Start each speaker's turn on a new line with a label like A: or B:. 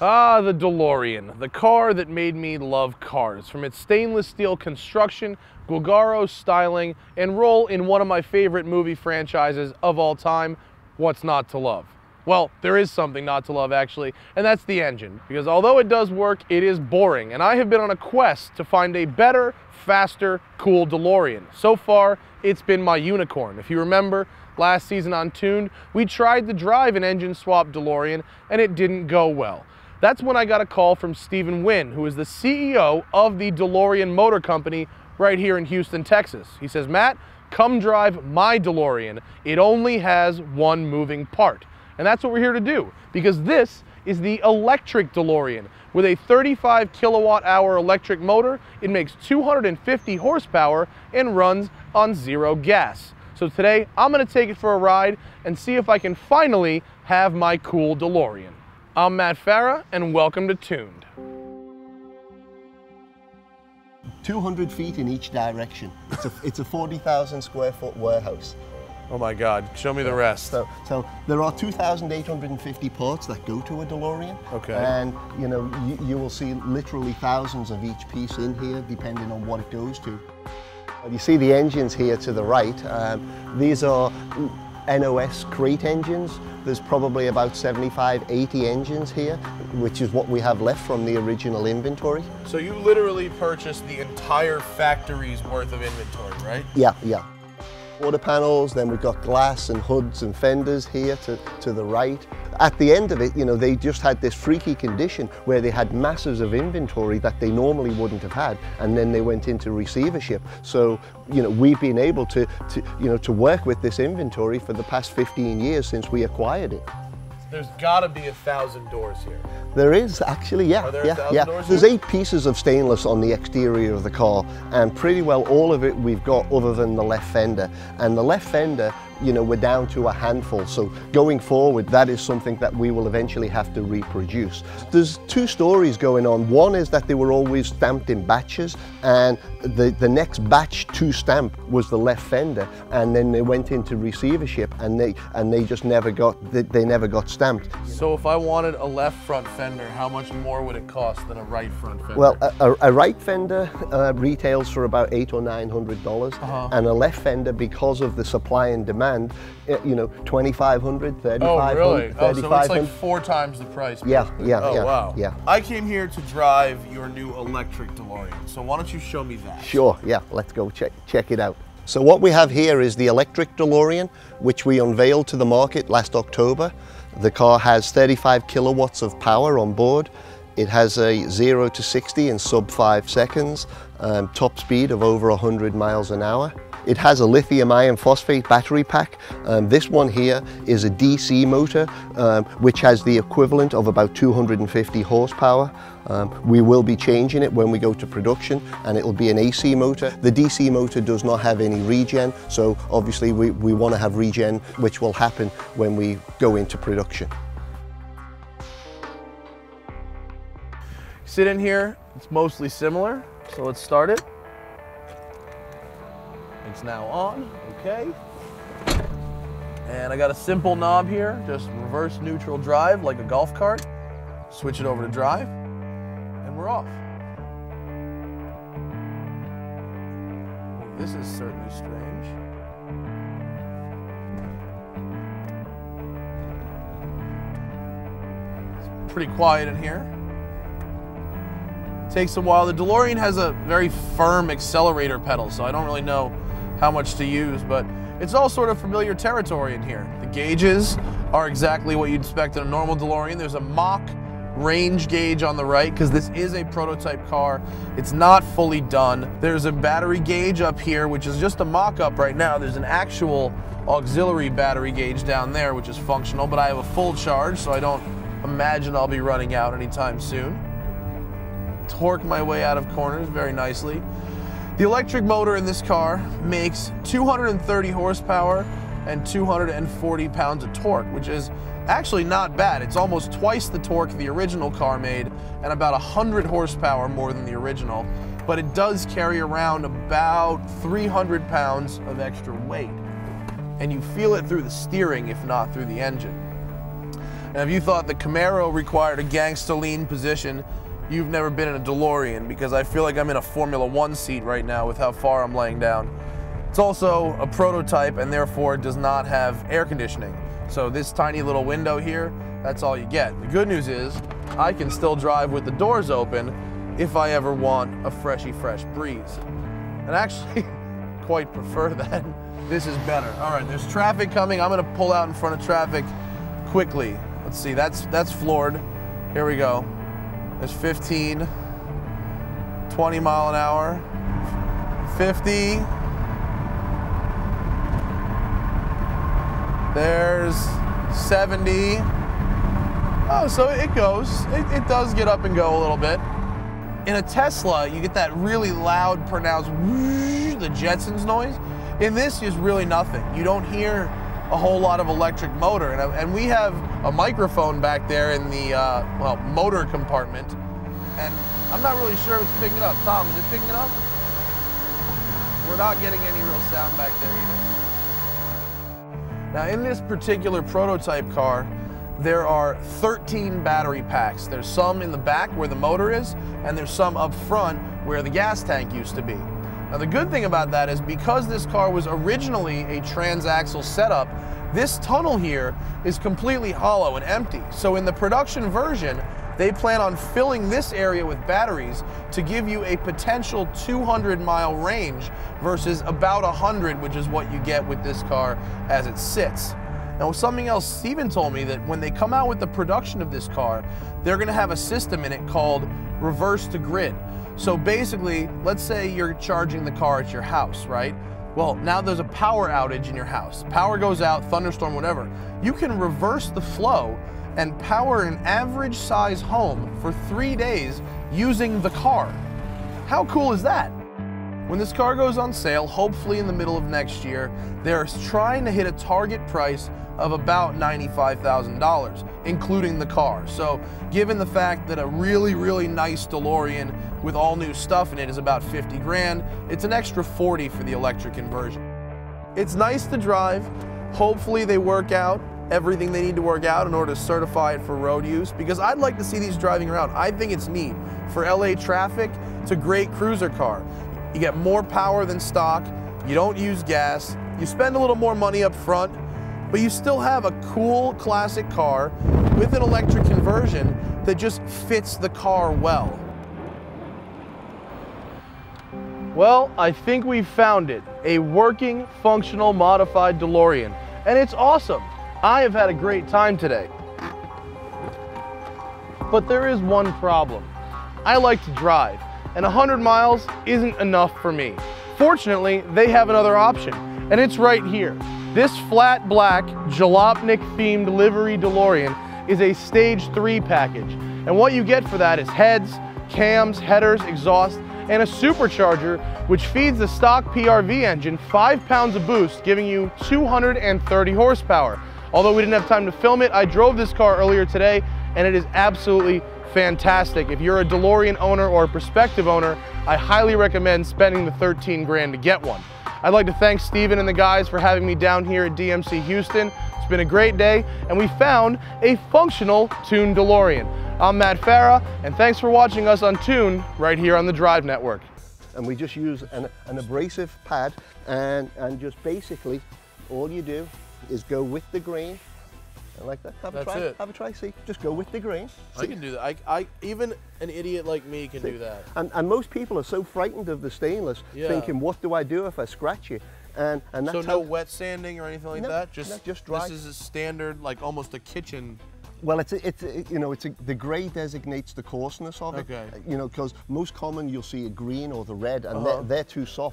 A: Ah, the DeLorean, the car that made me love cars. From its stainless steel construction, Giugiaro styling, and role in one of my favorite movie franchises of all time, what's not to love? Well, there is something not to love actually, and that's the engine. Because although it does work, it is boring, and I have been on a quest to find a better, faster, cool DeLorean. So far, it's been my unicorn. If you remember, last season on Tuned, we tried to drive an engine swap DeLorean, and it didn't go well. That's when I got a call from Stephen Wynne, who is the CEO of the DeLorean Motor Company right here in Houston, Texas. He says, Matt, come drive my DeLorean. It only has one moving part. And that's what we're here to do, because this is the electric DeLorean. With a 35 kilowatt hour electric motor, it makes 250 horsepower and runs on zero gas. So today, I'm gonna take it for a ride and see if I can finally have my cool DeLorean. I'm Matt Farah, and welcome to Tuned.
B: 200 feet in each direction. It's a, it's a 40,000 square foot warehouse.
A: Oh my God, show me the rest.
B: So, so there are 2,850 parts that go to a DeLorean.
A: Okay.
B: And you know, you, you will see literally thousands of each piece in here, depending on what it goes to. You see the engines here to the right. Um, these are NOS crate engines. There's probably about 75, 80 engines here, which is what we have left from the original inventory.
A: So you literally purchased the entire factory's worth of inventory, right?
B: Yeah, yeah. Water panels, then we've got glass and hoods and fenders here to, to the right. At the end of it, you know, they just had this freaky condition where they had masses of inventory that they normally wouldn't have had, and then they went into receivership. So, you know, we've been able to, to you know, to work with this inventory for the past 15 years since we acquired it.
A: There's gotta be a thousand doors here.
B: There is actually, yeah,
A: Are there a
B: yeah,
A: thousand
B: yeah.
A: doors
B: There's
A: here?
B: eight pieces of stainless on the exterior of the car, and pretty well all of it we've got other than the left fender. And the left fender, you know, we're down to a handful. So going forward, that is something that we will eventually have to reproduce. There's two stories going on. One is that they were always stamped in batches, and the, the next batch to stamp was the left fender, and then they went into receivership, and they and they just never got they, they never got stamped.
A: So if I wanted a left front fender, how much more would it cost than a right front fender?
B: Well, a, a, a right fender uh, retails for about eight or nine hundred dollars,
A: Uh-huh.
B: and a left fender, because of the supply and demand, uh, you know, twenty five hundred, thirty
A: oh
B: five
A: really?
B: hundred,
A: Oh,
B: thirty
A: so it's like four times the price.
B: Yeah,
A: basically.
B: yeah,
A: oh,
B: yeah,
A: wow.
B: yeah.
A: I came here to drive your new electric DeLorean. So why don't you show me that?
B: Sure, yeah, let's go check check it out. So what we have here is the electric DeLorean, which we unveiled to the market last October. The car has 35 kilowatts of power on board. It has a 0 to 60 in sub 5 seconds, um, top speed of over 100 miles an hour. It has a lithium iron phosphate battery pack. Um, this one here is a DC motor, um, which has the equivalent of about 250 horsepower. Um, we will be changing it when we go to production and it'll be an AC motor. The DC motor does not have any regen, so obviously we, we want to have regen, which will happen when we go into production.
A: Sit in here, it's mostly similar. So let's start it. It's now on, okay. And I got a simple knob here, just reverse neutral drive like a golf cart. Switch it over to drive, and we're off. This is certainly strange. It's pretty quiet in here. Takes a while. The DeLorean has a very firm accelerator pedal, so I don't really know how much to use, but it's all sort of familiar territory in here. The gauges are exactly what you'd expect in a normal DeLorean. There's a mock range gauge on the right because this is a prototype car. It's not fully done. There's a battery gauge up here, which is just a mock-up right now. There's an actual auxiliary battery gauge down there, which is functional, but I have a full charge, so I don't imagine I'll be running out anytime soon torque my way out of corners very nicely. The electric motor in this car makes 230 horsepower and 240 pounds of torque, which is actually not bad. It's almost twice the torque the original car made and about 100 horsepower more than the original, but it does carry around about 300 pounds of extra weight. And you feel it through the steering, if not through the engine. Now, if you thought the Camaro required a gangsta lean position, you've never been in a DeLorean because I feel like I'm in a Formula One seat right now with how far I'm laying down. It's also a prototype and therefore does not have air conditioning. So this tiny little window here, that's all you get. The good news is I can still drive with the doors open if I ever want a freshy fresh breeze. And actually quite prefer that. This is better. All right, there's traffic coming. I'm gonna pull out in front of traffic quickly. Let's see, that's that's floored. Here we go. There's 15, 20 mile an hour, 50. There's 70. Oh, so it goes. It, it does get up and go a little bit. In a Tesla, you get that really loud, pronounced the Jetsons noise. In this, is really nothing. You don't hear a whole lot of electric motor. And, and we have a microphone back there in the uh, well motor compartment, and I'm not really sure if it's picking it up. Tom, is it picking it up? We're not getting any real sound back there either. Now, in this particular prototype car, there are 13 battery packs. There's some in the back where the motor is, and there's some up front where the gas tank used to be. Now the good thing about that is because this car was originally a transaxle setup, this tunnel here is completely hollow and empty. So in the production version, they plan on filling this area with batteries to give you a potential 200 mile range versus about 100, which is what you get with this car as it sits. Now, something else Stephen told me that when they come out with the production of this car, they're gonna have a system in it called reverse to grid. So basically, let's say you're charging the car at your house, right? Well, now there's a power outage in your house. Power goes out, thunderstorm, whatever. You can reverse the flow and power an average size home for three days using the car. How cool is that? When this car goes on sale, hopefully in the middle of next year, they're trying to hit a target price of about $95,000, including the car. So given the fact that a really, really nice DeLorean with all new stuff in it is about 50 grand, it's an extra 40 for the electric conversion. It's nice to drive. Hopefully they work out everything they need to work out in order to certify it for road use because I'd like to see these driving around. I think it's neat. For LA traffic, it's a great cruiser car. You get more power than stock, you don't use gas, you spend a little more money up front, but you still have a cool classic car with an electric conversion that just fits the car well. Well, I think we found it. A working, functional, modified DeLorean. And it's awesome. I have had a great time today. But there is one problem. I like to drive, and 100 miles isn't enough for me. Fortunately, they have another option, and it's right here. This flat black Jalopnik themed livery DeLorean is a stage three package. And what you get for that is heads, cams, headers, exhaust, and a supercharger which feeds the stock PRV engine five pounds of boost, giving you 230 horsepower. Although we didn't have time to film it, I drove this car earlier today and it is absolutely fantastic. If you're a DeLorean owner or a prospective owner, I highly recommend spending the 13 grand to get one. I'd like to thank Stephen and the guys for having me down here at DMC Houston. It's been a great day, and we found a functional tuned DeLorean. I'm Matt Farah, and thanks for watching us on Tune right here on the Drive Network.
B: And we just use an, an abrasive pad, and, and just basically, all you do is go with the grain, like that. Have
A: That's
B: a try.
A: it.
B: Have a try. See, just go with the grain.
A: I can do that. I, I, even an idiot like me can do that.
B: And, and most people are so frightened of the stainless,
A: Yeah.
B: thinking, what do I do if I scratch it? And and that's
A: So no wet sanding or anything like
B: No,
A: that. Just
B: no, just dry.
A: This is a standard, like almost a kitchen.
B: Well, it's a, it's a, you know it's a, the grey designates the coarseness of it.
A: Okay.
B: Uh, You know because most common you'll see a green or the red, and
A: Uh-huh.
B: they're, they're too soft.